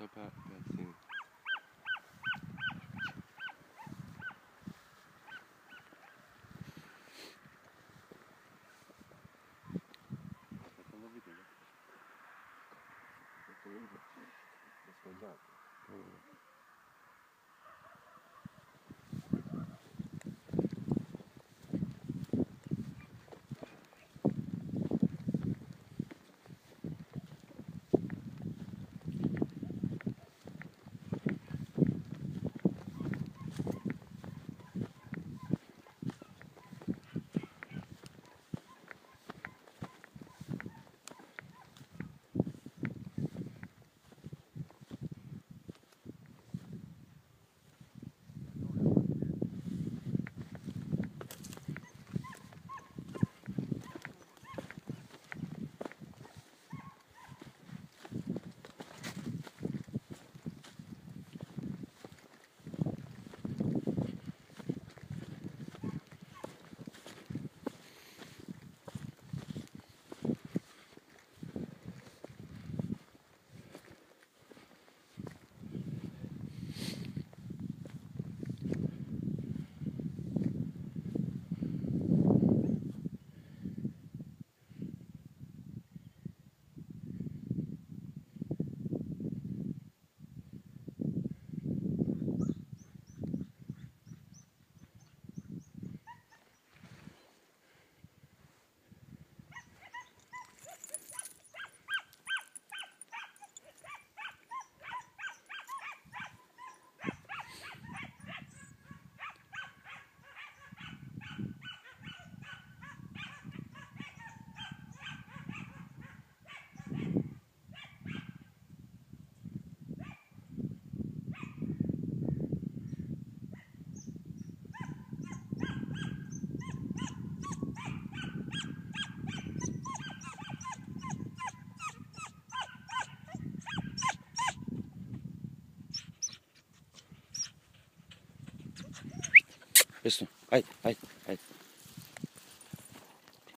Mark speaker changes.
Speaker 1: so bad, bad thing. Это не видно. Это не видно.
Speaker 2: Isso. Ai, ai, ai.